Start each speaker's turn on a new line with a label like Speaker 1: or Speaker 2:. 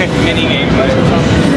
Speaker 1: mini game, but